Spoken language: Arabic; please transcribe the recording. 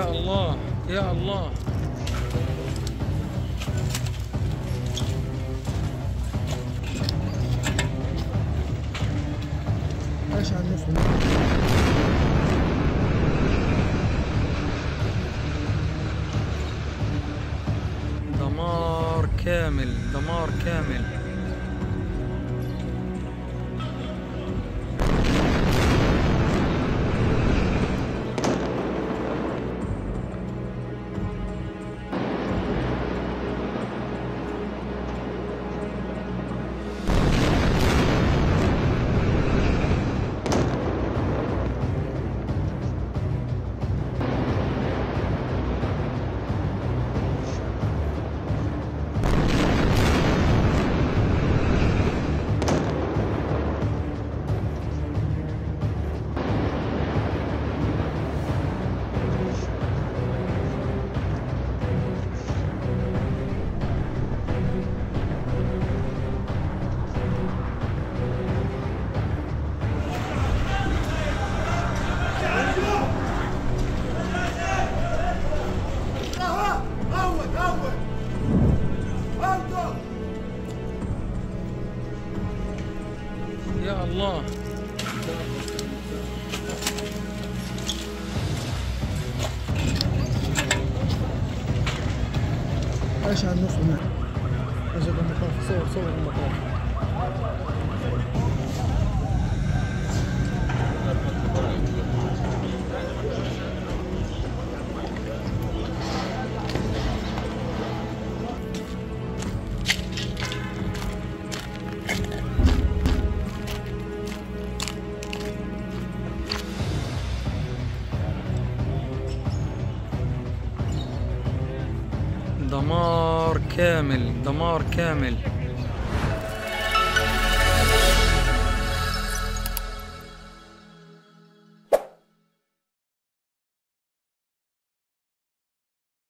يا الله إيش عن النص دمار كامل دمار كامل. يا الله. إيش عن النص هناك أجل المطاف صور صور المطاف دمار كامل دمار كامل.